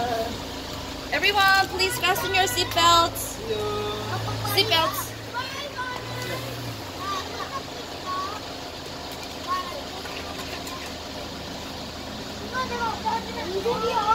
Uh, everyone, please fasten your seatbelts. Seatbelts. 이들이야.